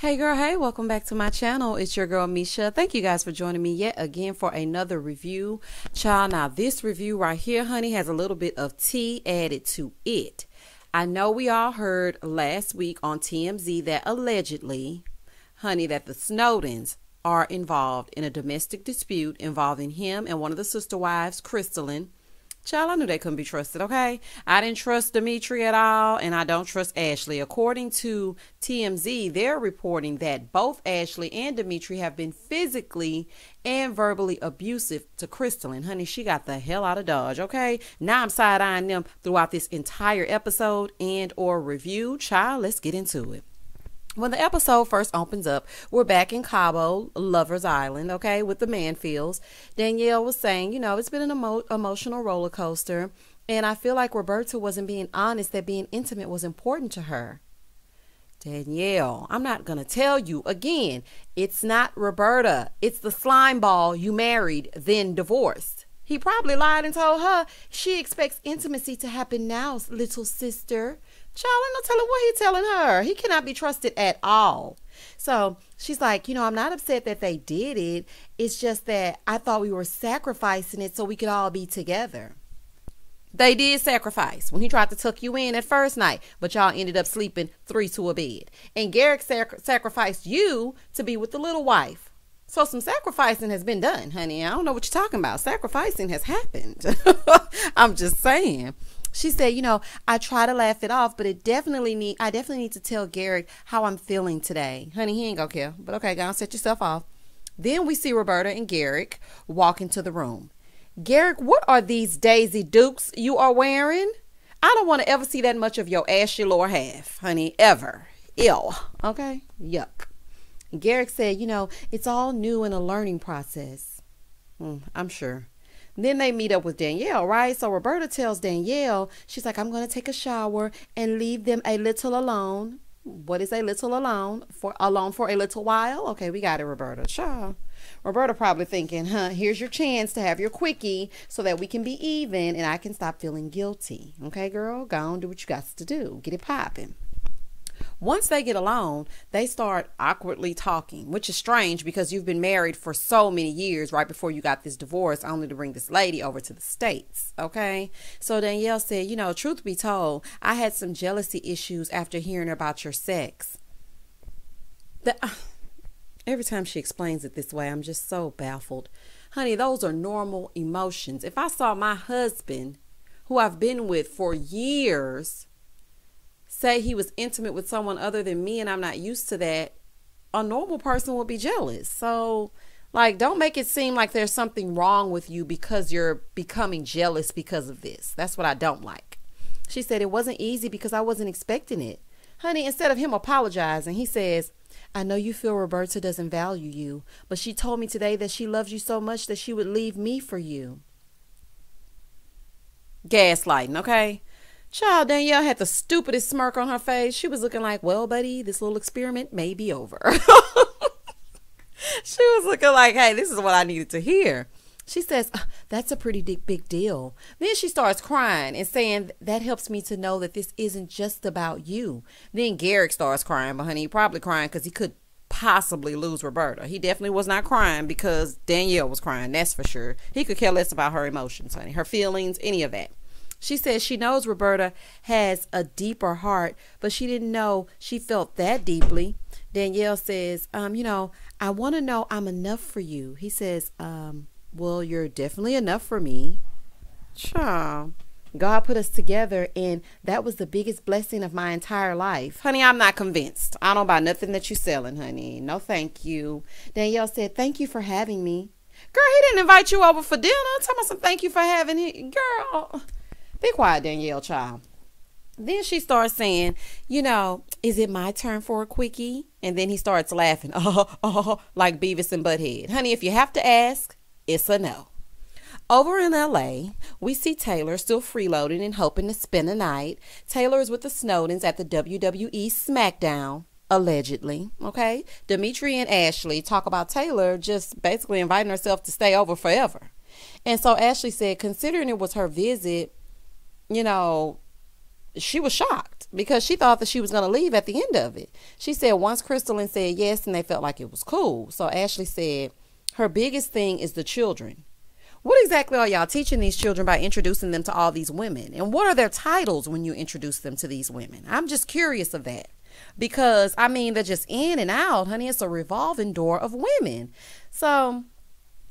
Hey girl, hey, welcome back to my channel. It's your girl Measha. Thank you guys for joining me yet again for another review. Child, now this review right here, honey, has a little bit of tea added to it. I know we all heard last week on TMZ that allegedly, honey, that the Snowdens are involved in a domestic dispute involving him and one of the sister wives, Christaline Child, I knew they couldn't be trusted, okay? I didn't trust Dimitri at all, and I don't trust Ashley. According to TMZ, they're reporting that both Ashley and Dimitri have been physically and verbally abusive to Christaline. Honey, she got the hell out of Dodge, okay? Now I'm side-eyeing them throughout this entire episode and or review. Child, let's get into it. When the episode first opens up, we're back in Cabo, Lover's Island, okay, with the Merrifields. Danielle was saying, you know, it's been an emo- emotional roller coaster, and I feel like Roberta wasn't being honest that being intimate was important to her. Danielle, I'm not going to tell you again. It's not Roberta. It's the slime ball you married, then divorced. He probably lied and told her she expects intimacy to happen now, little sister. Child, ain't no telling what he telling her. He cannot be trusted at all. So she's like, you know, I'm not upset that they did it. It's just that I thought we were sacrificing it so we could all be together. They did sacrifice when he tried to tuck you in at first night, but y'all ended up sleeping three to a bed. And Garrick sac- sacrificed you to be with the little wife. So some sacrificing has been done, honey. I don't know what you're talking about. Sacrificing has happened. I'm just saying she said, you know, I try to laugh it off, but it definitely need I definitely need to tell Garrick how I'm feeling today. Honey, he ain't gonna care. But okay, go on, set yourself off. Then we see Roberta and Garrick walk into the room. Garrick, what are these Daisy Dukes you are wearing? I don't want to ever see that much of your ashy lower half, honey, ever. Ill. Okay? Yuck. Garrick said, you know, it's all new and a learning process. Mm, I'm sure. Then they meet up with Danielle, right? So Roberta tells Danielle, she's like, I'm going to take a shower and leave them a little alone. What is a little alone? For alone for a little while? Okay, we got it, Roberta. Sure. Roberta probably thinking, huh, here's your chance to have your quickie so that we can be even and I can stop feeling guilty. Okay, girl, go on, do what you got to do. Get it popping. Once they get alone, they start awkwardly talking, which is strange because you've been married for so many years right before you got this divorce, only to bring this lady over to the States. Okay. So Danielle said, You know, truth be told, I had some jealousy issues after hearing about your sex. The, uh, every time she explains it this way, I'm just so baffled. Honey, those are normal emotions. If I saw my husband, who I've been with for years, say he was intimate with someone other than me and I'm not used to that, a normal person would be jealous. So, like, don't make it seem like there's something wrong with you because you're becoming jealous because of this. That's what I don't like. She said it wasn't easy because I wasn't expecting it. Honey, instead of him apologizing, he says, I know you feel Roberta doesn't value you, but she told me today that she loves you so much that she would leave me for you. Gaslighting, okay? Child, Danielle had the stupidest smirk on her face. She was looking like, well, buddy, this little experiment may be over. she was looking like, hey, this is what I needed to hear. She says, uh, that's a pretty big, big deal. Then she starts crying and saying, that helps me to know that this isn't just about you. Then Garrick starts crying, but honey, probably crying because he could possibly lose Roberta. He definitely was not crying because Danielle was crying, that's for sure. He could care less about her emotions, honey, her feelings, any of that. She says she knows Roberta has a deeper heart, but she didn't know she felt that deeply. Danielle says, um, you know, I want to know I'm enough for you. He says, um, well, you're definitely enough for me. Child. God put us together, and that was the biggest blessing of my entire life. Honey, I'm not convinced. I don't buy nothing that you're selling, honey. No, thank you. Danielle said, Thank you for having me. Girl, he didn't invite you over for dinner. Tell me some thank you for having him. Girl. Be quiet, Danielle, child. Then she starts saying, you know, is it my turn for a quickie? And then he starts laughing, oh, oh, like Beavis and Butthead. Honey, if you have to ask, it's a no. Over in LA, we see Taylor still freeloading and hoping to spend the night. Taylor is with the Snowdens at the WWE SmackDown, allegedly. Okay? Dimitri and Ashley talk about Taylor just basically inviting herself to stay over forever. And so Ashley said, considering it was her visit, you know, she was shocked. because she thought that she was going to leave at the end of it. She said once Christaline said yes and they felt like it was cool. So Ashley said her biggest thing is the children. What exactly are y'all teaching these children by introducing them to all these women? And what are their titles when you introduce them to these women? I'm just curious of that. Because, I mean, they're just in and out, honey. It's a revolving door of women. So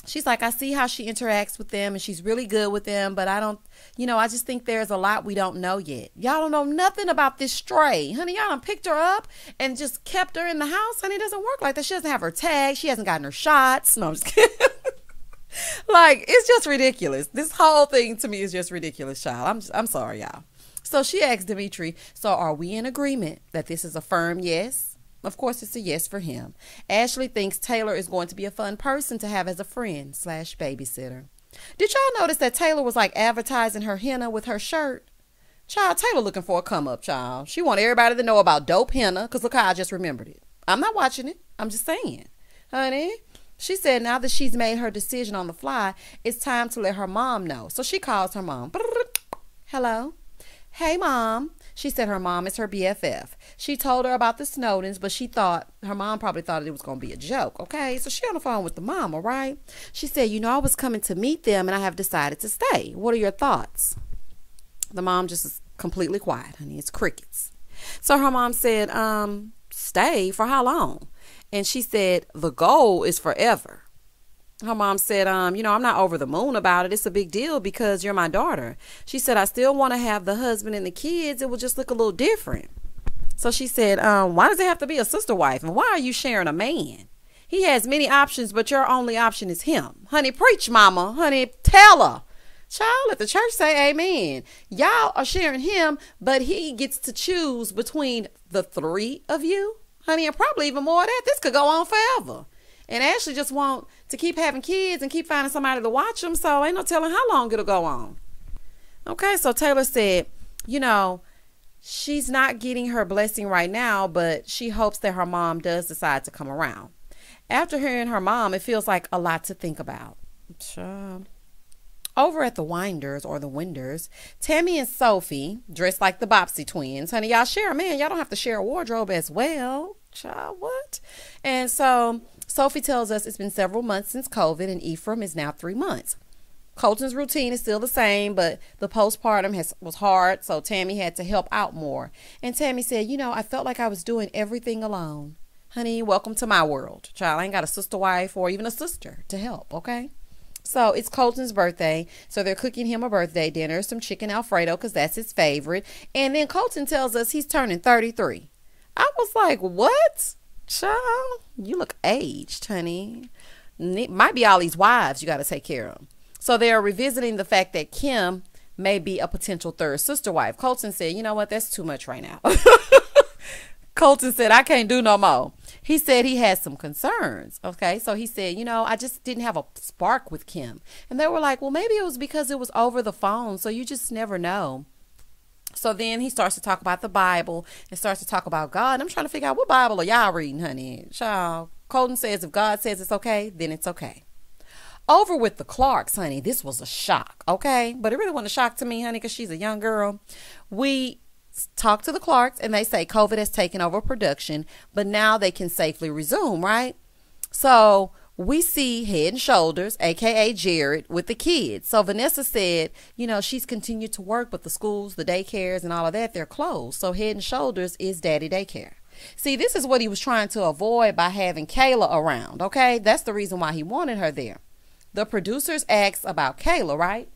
she's like, I see how she interacts with them and she's really good with them, but I don't, you know, I just think there's a lot we don't know yet. Y'all don't know nothing about this stray. Honey, y'all done picked her up and just kept her in the house. Honey, it doesn't work like that. She doesn't have her tag. She hasn't gotten her shots. No, I'm just kidding. like it's just ridiculous. This whole thing to me is just ridiculous, child. I'm just, I'm sorry, y'all. So she asked Dimitri, "So are we in agreement that this is a firm yes?" Of course, it's a yes for him. Ashley thinks Taylor is going to be a fun person to have as a friend slash babysitter. Did y'all notice that Taylor was like advertising her henna with her shirt? Child, Taylor looking for a come up, child. She want everybody to know about dope henna, because look how I just remembered it. I'm not watching it. I'm just saying. Honey, she said now that she's made her decision on the fly, it's time to let her mom know. So she calls her mom. Hello. Hey, mom. She said her mom is her BFF. She told her about the Snowdens, but she thought her mom probably thought it was going to be a joke. Okay, so she on the phone with the mom, all right? She said, You know, I was coming to meet them and I have decided to stay. What are your thoughts? The mom just is completely quiet, honey. It's crickets. So her mom said, Um, stay for how long? And she said, the goal is forever. Her mom said, um, you know, I'm not over the moon about it. It's a big deal because you're my daughter. She said, I still want to have the husband and the kids. It will just look a little different. So she said, um, why does it have to be a sister wife? And why are you sharing a man? He has many options, but your only option is him. Honey, preach, mama. Honey, tell her. Child, let the church say amen. Y'all are sharing him, but he gets to choose between the three of you honey, and probably even more of that. This could go on forever. And Ashley just want to keep having kids and keep finding somebody to watch them. So ain't no telling how long it'll go on. Okay, so Taylor said, you know, she's not getting her blessing right now, but she hopes that her mom does decide to come around. After hearing her mom, it feels like a lot to think about. Sure. Over at the Winders or the Winders, Tami and Sophie, dressed like the Bobbsey twins, honey, y'all share a man. Y'all don't have to share a wardrobe as well. Child, what? And so Sophie tells us it's been several months since COVID, and Ephraim is now three months. Colton's routine is still the same, but the postpartum has was hard, so Tami had to help out more. And Tami said, "You know, I felt like I was doing everything alone. Honey, welcome to my world. Child, I ain't got a sister wife or even a sister to help, okay?" So it's Colton's birthday. So they're cooking him a birthday dinner, some chicken Alfredo, because that's his favorite. And then Colton tells us he's turning 33. I was like, what? Child, you look aged, honey. It might be all these wives you got to take care of. So they are revisiting the fact that Kim may be a potential third sister wife. Colton said, you know what? That's too much right now. Colton said, I can't do no more. He said he had some concerns. Okay. So he said, you know, I just didn't have a spark with Kim. And they were like, well, maybe it was because it was over the phone. So you just never know. So then he starts to talk about the Bible and starts to talk about God. I'm trying to figure out what Bible are y'all reading, honey. Child. Colton says if God says it's okay, then it's okay. Over with the Clarks, honey, this was a shock, okay? But it really wasn't a shock to me, honey, because she's a young girl. We talk to the Clarks and they say COVID has taken over production, but now they can safely resume, right? So we see Head and Shoulders, aka Jared, with the kids. So Vanessa said, you know, she's continued to work, but the schools, the daycares, and all of that, they're closed. So Head and Shoulders is daddy daycare. See, this is what he was trying to avoid by having Kaelah around, okay? That's the reason why he wanted her there. The producers asked about Kaelah, right?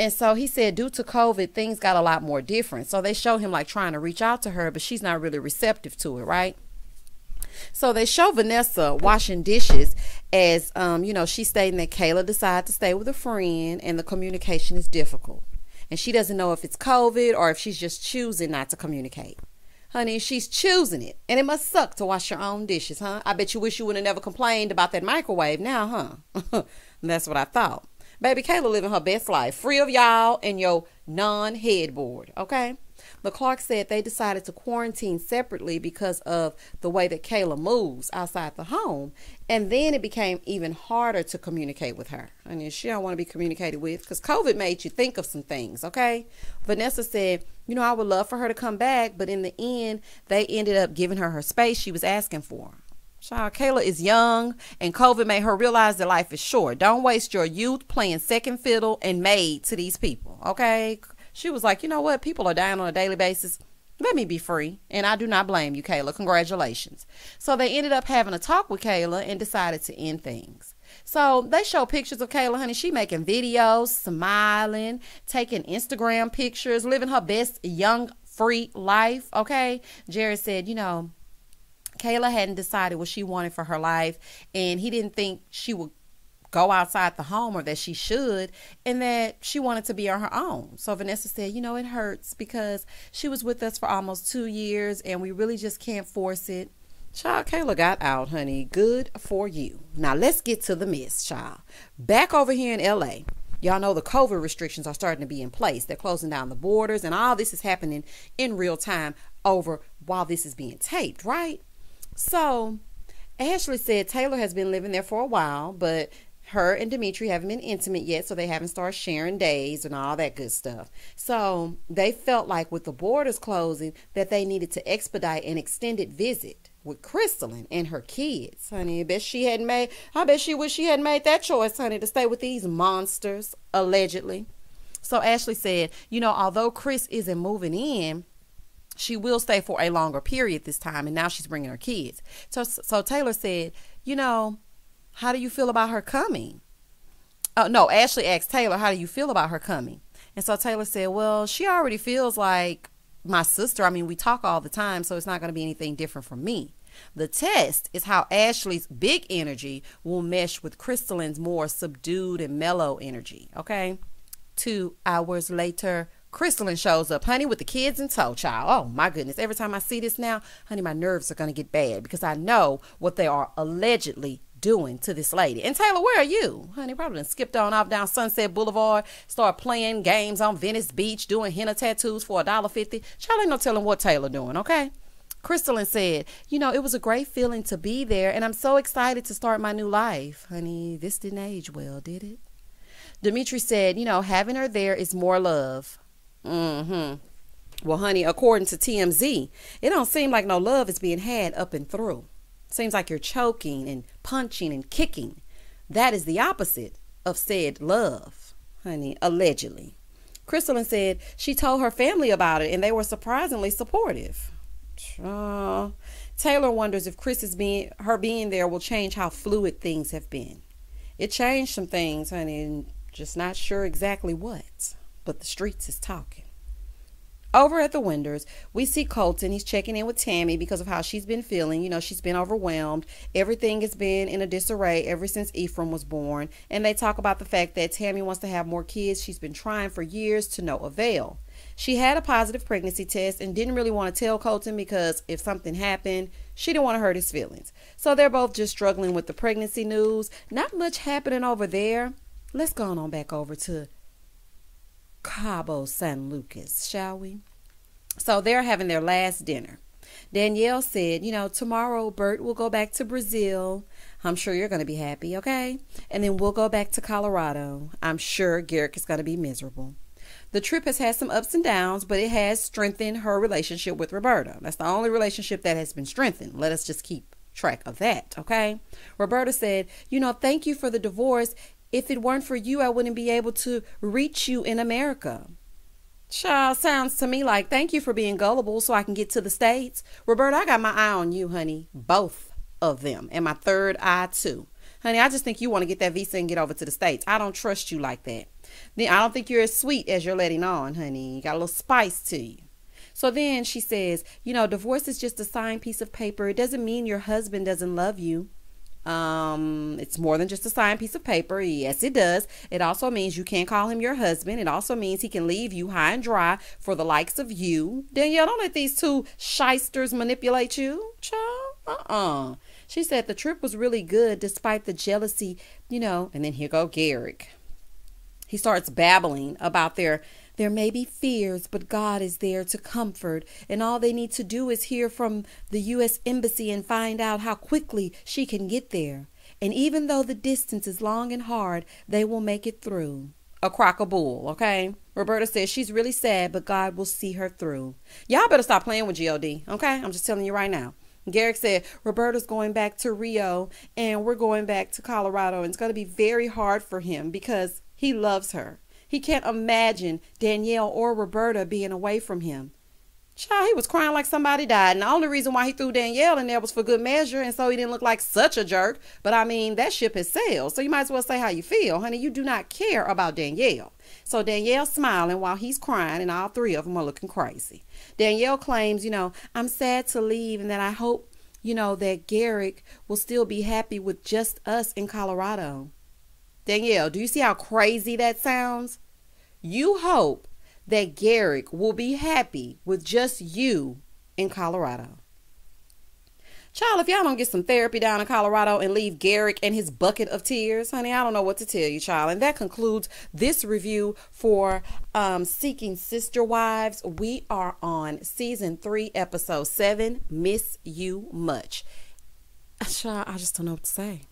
And so he said, due to COVID, things got a lot more different. So they show him like trying to reach out to her, but she's not really receptive to it, right? So they show Vanessa washing dishes as, um, you know, she's stating that Kaelah decided to stay with a friend and the communication is difficult. And she doesn't know if it's COVID or if she's just choosing not to communicate. Honey, she's choosing it. And it must suck to wash your own dishes, huh? I bet you wish you would have never complained about that microwave now, huh? that's what I thought. Baby Kaelah living her best life, free of y'all and your non headboard, okay? The Clark said they decided to quarantine separately because of the way that Kaelah moves outside the home. And then it became even harder to communicate with her. I mean, she don't want to be communicated with because COVID made you think of some things, okay? Vanessa said, you know, I would love for her to come back, but in the end, they ended up giving her her space she was asking for. Child, Kaelah is young, and COVID made her realize that life is short. Don't waste your youth playing second fiddle and maid to these people, okay? She was like, you know what? People are dying on a daily basis. Let me be free. And I do not blame you, Kaelah. Congratulations. So they ended up having a talk with Kaelah and decided to end things. So they show pictures of Kaelah, honey. She making videos, smiling, taking Instagram pictures, living her best young, free life. Okay. Jared said, you know, Kaelah hadn't decided what she wanted for her life, and he didn't think she would go outside the home or that she should, and that she wanted to be on her own. So Vanessa said, You know, it hurts because she was with us for almost two years, and we really just can't force it. Child, Kaelah got out, honey. Good for you. Now let's get to the mess, child. Back over here in LA. Y'all know the COVID restrictions are starting to be in place. They're closing down the borders, and all this is happening in real time over while this is being taped, right? So Ashley said Taylor has been living there for a while, but her and Dimitri haven't been intimate yet, so they haven't started sharing days and all that good stuff. So they felt like with the borders closing that they needed to expedite an extended visit with Christaline and her kids. Honey, I bet she hadn't made I bet she wish she hadn't made that choice, honey, to stay with these monsters, allegedly. So Ashley said, you know, although Chris isn't moving in, she will stay for a longer period this time and now she's bringing her kids so so taylor said you know how do you feel about her coming uh, no ashley asked taylor how do you feel about her coming and so taylor said well she already feels like my sister i mean we talk all the time so it's not going to be anything different from me the test is how Ashley's big energy will mesh with Christaline's more subdued and mellow energy. Okay. Two hours later, Christaline shows up, honey, with the kids in tow, child. Oh my goodness. Every time I see this now, honey, my nerves are going to get bad because I know what they are allegedly doing to this lady. And Taylor, where are you? Honey, probably skipped on off down Sunset Boulevard, start playing games on Venice Beach, doing henna tattoos for a dollar fifty. Child ain't no telling what Taylor doing, okay? Christaline said, You know, it was a great feeling to be there, and I'm so excited to start my new life. Honey, this didn't age well, did it? Dimitri said, You know, having her there is more love. Mm-hmm. Well, honey, according to TMZ, it don't seem like no love is being had up and through. Seems like you're choking and punching and kicking. That is the opposite of said love, honey, allegedly. Christaline said she told her family about it and they were surprisingly supportive. Uh, Taylor wonders if Chris is being her being there will change how fluid things have been. It changed some things, honey, and just not sure exactly what but the streets is talking. Over at the Winders, we see Colton. He's checking in with Tami because of how she's been feeling. You know, she's been overwhelmed. Everything has been in a disarray ever since Ephraim was born. And they talk about the fact that Tami wants to have more kids. She's been trying for years to no avail. She had a positive pregnancy test and didn't really want to tell Colton because if something happened, she didn't want to hurt his feelings. So they're both just struggling with the pregnancy news. Not much happening over there. Let's go on back over to Cabo San Lucas, shall we? So they're having their last dinner. Danielle said, You know, tomorrow Bert will go back to Brazil. I'm sure you're going to be happy, okay? And then we'll go back to Colorado. I'm sure Garrick is going to be miserable. The trip has had some ups and downs, but it has strengthened her relationship with Roberta. That's the only relationship that has been strengthened. Let us just keep track of that, okay? Roberta said, You know, thank you for the divorce. If it weren't for you, I wouldn't be able to reach you in America. Child, sounds to me like thank you for being gullible so I can get to the States. Roberta, I got my eye on you, honey. Both of them. And my third eye, too. Honey, I just think you want to get that visa and get over to the States. I don't trust you like that. Then I don't think you're as sweet as you're letting on, honey. You got a little spice to you. So then she says, you know, divorce is just a signed piece of paper. It doesn't mean your husband doesn't love you. Um, it's more than just a signed piece of paper. Yes, it does. It also means you can't call him your husband. It also means he can leave you high and dry for the likes of you. Danielle, don't let these two shysters manipulate you, child. Uh-uh. She said the trip was really good despite the jealousy, you know, and then here go Garrick. He starts babbling about their There may be fears, but God is there to comfort, and all they need to do is hear from the U.S. Embassy and find out how quickly she can get there. And even though the distance is long and hard, they will make it through. A crock of bull, okay? Roberta says she's really sad, but God will see her through. Y'all better stop playing with GOD, okay? I'm just telling you right now. Garrick said, Roberta's going back to Rio and we're going back to Colorado. And it's going to be very hard for him because he loves her. He can't imagine Danielle or Roberta being away from him. Child, he was crying like somebody died. And the only reason why he threw Danielle in there was for good measure and so he didn't look like such a jerk. But I mean, that ship has sailed. So you might as well say how you feel. Honey, you do not care about Danielle. So Danielle's smiling while he's crying, and all three of them are looking crazy. Danielle claims, you know, I'm sad to leave and that I hope, you know, that Garrick will still be happy with just us in Colorado. Danielle, do you see how crazy that sounds? You hope that Garrick will be happy with just you in Colorado. Child, if y'all don't get some therapy down in Colorado and leave Garrick and his bucket of tears, honey, I don't know what to tell you, child. And that concludes this review for um, Seeking Sister Wives. We are on season three, episode seven. Miss you much. Child, I just don't know what to say.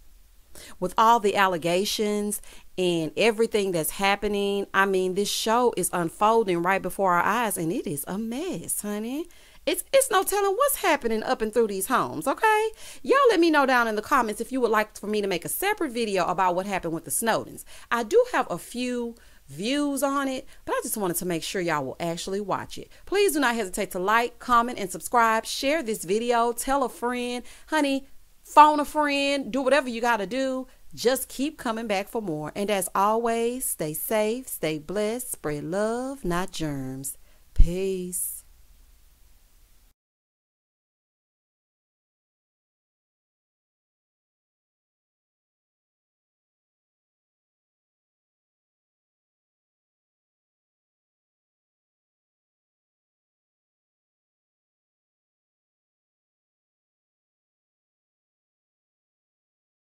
With all the allegations and everything that's happening, I mean, this show is unfolding right before our eyes, and it is a mess, honey. It's it's no telling what's happening up and through these homes, okay? Y'all let me know down in the comments if you would like for me to make a separate video about what happened with the Snowdens. I do have a few views on it, but I just wanted to make sure y'all will actually watch it. Please do not hesitate to like, comment, and subscribe. Share this video. Tell a friend. Honey, phone a friend. Do whatever you got to do. Just keep coming back for more. And as always, stay safe, stay blessed, spread love, not germs. Peace.